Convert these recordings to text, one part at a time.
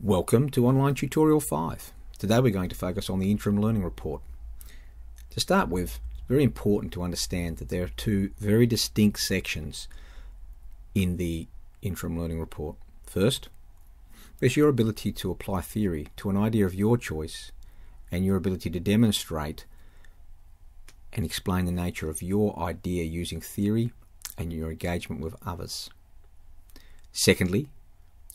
Welcome to Online Tutorial 5. Today we're going to focus on the Interim Learning Report. To start with, it's very important to understand that there are two very distinct sections in the Interim Learning Report. First, there's your ability to apply theory to an idea of your choice and your ability to demonstrate and explain the nature of your idea using theory and your engagement with others. Secondly,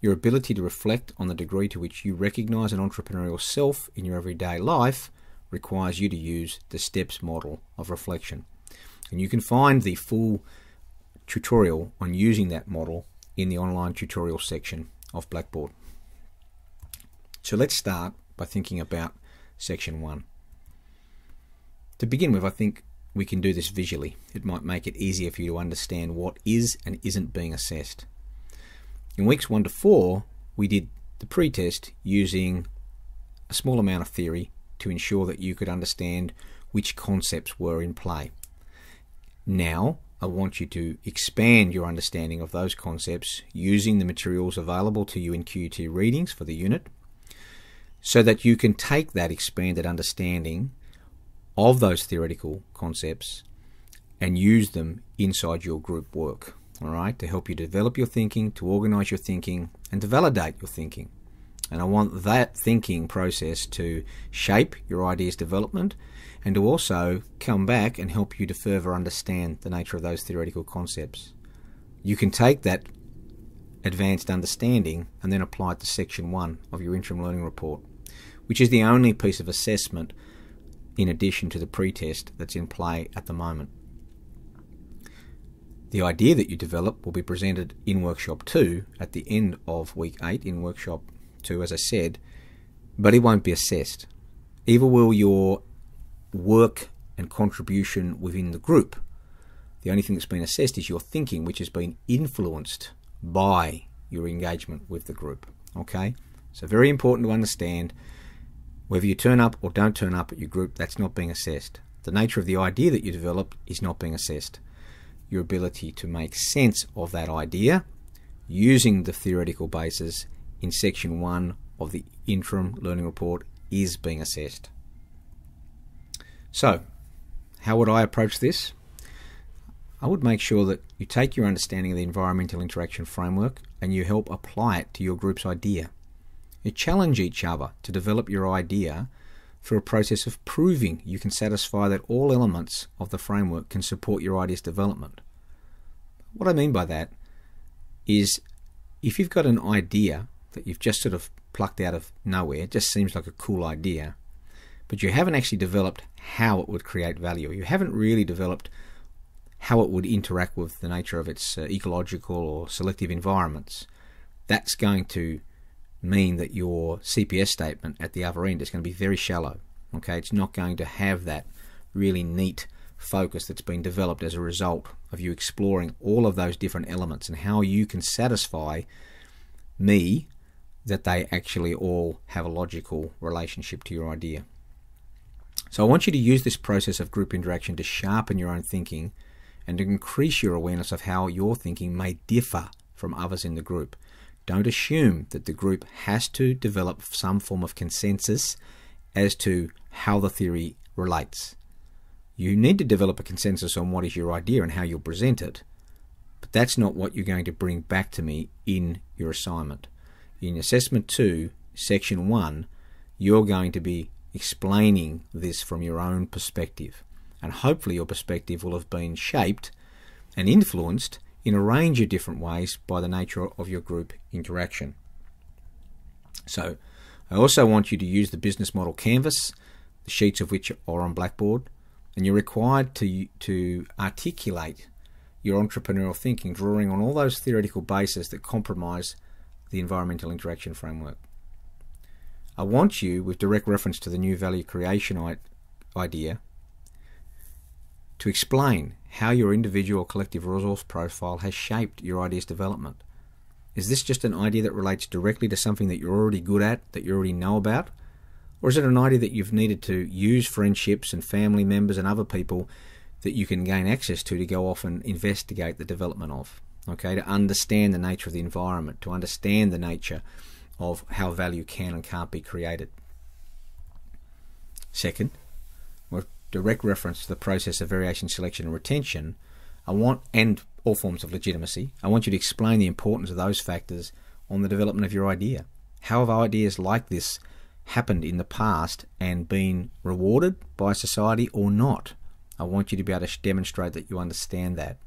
your ability to reflect on the degree to which you recognize an entrepreneurial self in your everyday life requires you to use the STEPS model of reflection. And you can find the full tutorial on using that model in the online tutorial section of Blackboard. So let's start by thinking about section 1. To begin with, I think we can do this visually. It might make it easier for you to understand what is and isn't being assessed. In weeks 1 to 4, we did the pretest using a small amount of theory to ensure that you could understand which concepts were in play. Now, I want you to expand your understanding of those concepts using the materials available to you in QUT readings for the unit so that you can take that expanded understanding of those theoretical concepts and use them inside your group work all right, to help you develop your thinking, to organize your thinking, and to validate your thinking. And I want that thinking process to shape your ideas development and to also come back and help you to further understand the nature of those theoretical concepts. You can take that advanced understanding and then apply it to section one of your interim learning report, which is the only piece of assessment in addition to the pretest that's in play at the moment. The idea that you develop will be presented in Workshop 2 at the end of Week 8 in Workshop 2, as I said, but it won't be assessed. Either will your work and contribution within the group. The only thing that's been assessed is your thinking, which has been influenced by your engagement with the group. Okay? So, very important to understand whether you turn up or don't turn up at your group, that's not being assessed. The nature of the idea that you develop is not being assessed your ability to make sense of that idea using the theoretical basis in section 1 of the interim learning report is being assessed. So, how would I approach this? I would make sure that you take your understanding of the environmental interaction framework and you help apply it to your group's idea. You challenge each other to develop your idea through a process of proving you can satisfy that all elements of the framework can support your idea's development. What I mean by that is if you've got an idea that you've just sort of plucked out of nowhere, it just seems like a cool idea, but you haven't actually developed how it would create value. You haven't really developed how it would interact with the nature of its uh, ecological or selective environments. That's going to mean that your CPS statement at the other end is going to be very shallow. Okay, it's not going to have that really neat focus that's been developed as a result of you exploring all of those different elements and how you can satisfy me that they actually all have a logical relationship to your idea. So I want you to use this process of group interaction to sharpen your own thinking and to increase your awareness of how your thinking may differ from others in the group. Don't assume that the group has to develop some form of consensus as to how the theory relates. You need to develop a consensus on what is your idea and how you'll present it, but that's not what you're going to bring back to me in your assignment. In Assessment 2, Section 1, you're going to be explaining this from your own perspective, and hopefully your perspective will have been shaped and influenced in a range of different ways by the nature of your group interaction. So, I also want you to use the business model canvas, the sheets of which are on Blackboard, and you're required to to articulate your entrepreneurial thinking, drawing on all those theoretical bases that compromise the environmental interaction framework. I want you, with direct reference to the new value creation idea, to explain how your individual collective resource profile has shaped your idea's development. Is this just an idea that relates directly to something that you're already good at, that you already know about? Or is it an idea that you've needed to use friendships and family members and other people that you can gain access to to go off and investigate the development of? Okay, to understand the nature of the environment, to understand the nature of how value can and can't be created. Second, direct reference to the process of variation, selection, and retention, I want, and all forms of legitimacy, I want you to explain the importance of those factors on the development of your idea. How have ideas like this happened in the past and been rewarded by society or not? I want you to be able to demonstrate that you understand that.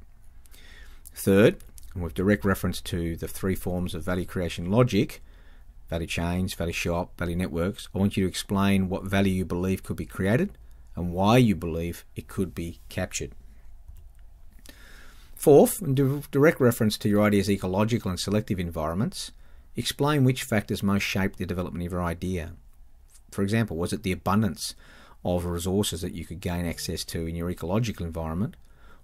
Third, and with direct reference to the three forms of value creation logic value chains, value shop, value networks I want you to explain what value you believe could be created and why you believe it could be captured. Fourth, in direct reference to your idea's ecological and selective environments, explain which factors most shaped the development of your idea. For example, was it the abundance of resources that you could gain access to in your ecological environment,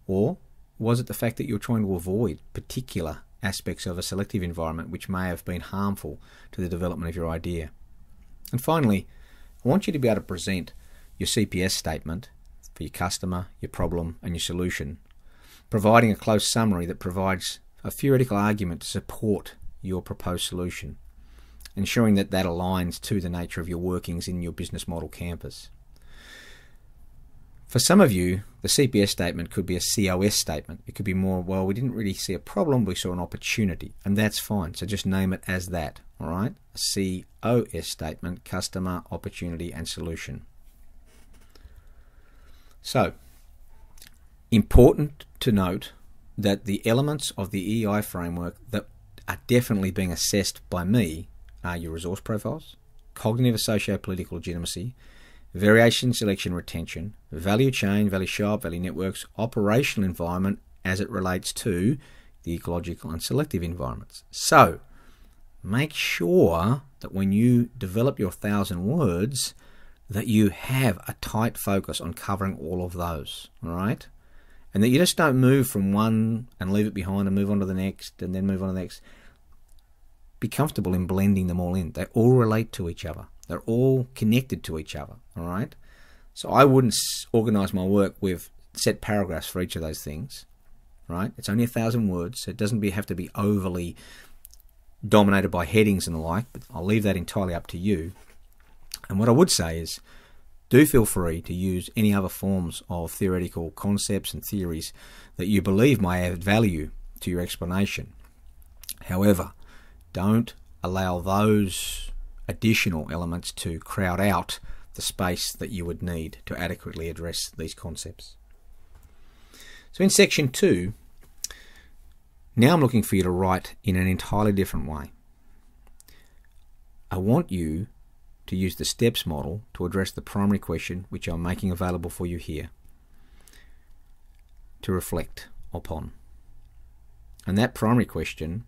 or was it the fact that you're trying to avoid particular aspects of a selective environment which may have been harmful to the development of your idea? And finally, I want you to be able to present your CPS statement for your customer, your problem, and your solution, providing a close summary that provides a theoretical argument to support your proposed solution, ensuring that that aligns to the nature of your workings in your business model canvas. For some of you, the CPS statement could be a COS statement. It could be more, well, we didn't really see a problem, we saw an opportunity, and that's fine. So just name it as that, all right? A COS statement, customer, opportunity, and solution. So, important to note that the elements of the EI framework that are definitely being assessed by me are your resource profiles, cognitive socio-political legitimacy, variation, selection, retention, value chain, value shop, value networks, operational environment as it relates to the ecological and selective environments. So, make sure that when you develop your thousand words, that you have a tight focus on covering all of those, all right? And that you just don't move from one and leave it behind and move on to the next and then move on to the next. Be comfortable in blending them all in. They all relate to each other. They're all connected to each other, all right? So I wouldn't organize my work with set paragraphs for each of those things, right? It's only a thousand words, so it doesn't have to be overly dominated by headings and the like, but I'll leave that entirely up to you. And what I would say is do feel free to use any other forms of theoretical concepts and theories that you believe may add value to your explanation. However, don't allow those additional elements to crowd out the space that you would need to adequately address these concepts. So in section 2, now I'm looking for you to write in an entirely different way. I want you to use the STEPS model to address the primary question which I'm making available for you here to reflect upon. And that primary question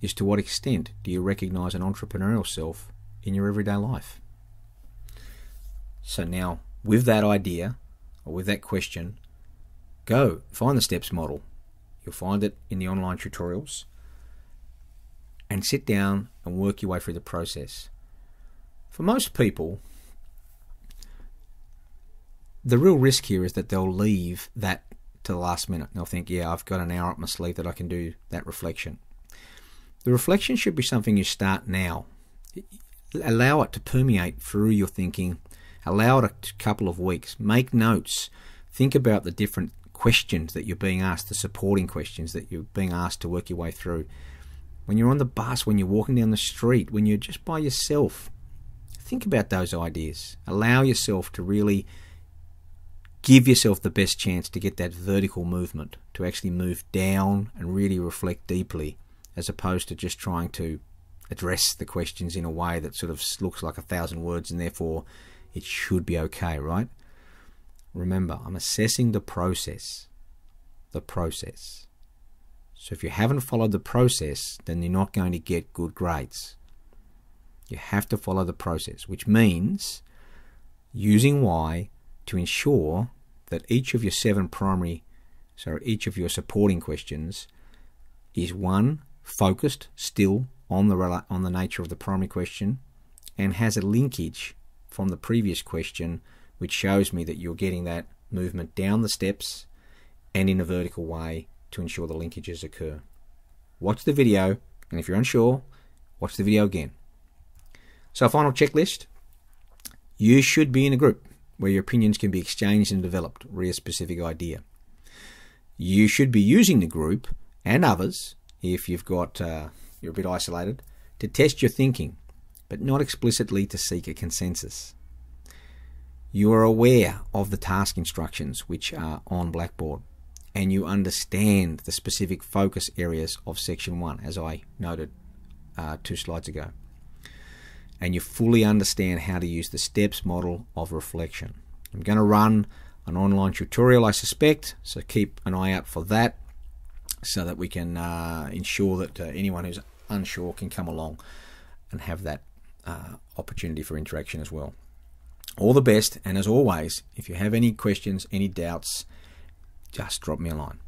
is to what extent do you recognize an entrepreneurial self in your everyday life? So now, with that idea, or with that question, go find the STEPS model. You'll find it in the online tutorials. And sit down and work your way through the process. For most people, the real risk here is that they'll leave that to the last minute. They'll think, yeah, I've got an hour up my sleeve that I can do that reflection. The reflection should be something you start now. Allow it to permeate through your thinking Allow it a couple of weeks. Make notes. Think about the different questions that you're being asked, the supporting questions that you're being asked to work your way through. When you're on the bus, when you're walking down the street, when you're just by yourself, think about those ideas. Allow yourself to really give yourself the best chance to get that vertical movement, to actually move down and really reflect deeply, as opposed to just trying to address the questions in a way that sort of looks like a thousand words and therefore it should be okay, right? Remember, I'm assessing the process. The process. So if you haven't followed the process, then you're not going to get good grades. You have to follow the process, which means using why to ensure that each of your seven primary, so each of your supporting questions is one focused still on the on the nature of the primary question and has a linkage from the previous question, which shows me that you're getting that movement down the steps and in a vertical way to ensure the linkages occur. Watch the video, and if you're unsure, watch the video again. So, final checklist you should be in a group where your opinions can be exchanged and developed, re a specific idea. You should be using the group and others, if you've got uh, you're a bit isolated, to test your thinking, but not explicitly to seek a consensus. You are aware of the task instructions which are on Blackboard, and you understand the specific focus areas of Section 1, as I noted uh, two slides ago. And you fully understand how to use the STEPS model of reflection. I'm going to run an online tutorial, I suspect, so keep an eye out for that so that we can uh, ensure that uh, anyone who's unsure can come along and have that uh, opportunity for interaction as well. All the best, and as always, if you have any questions, any doubts, just drop me a line.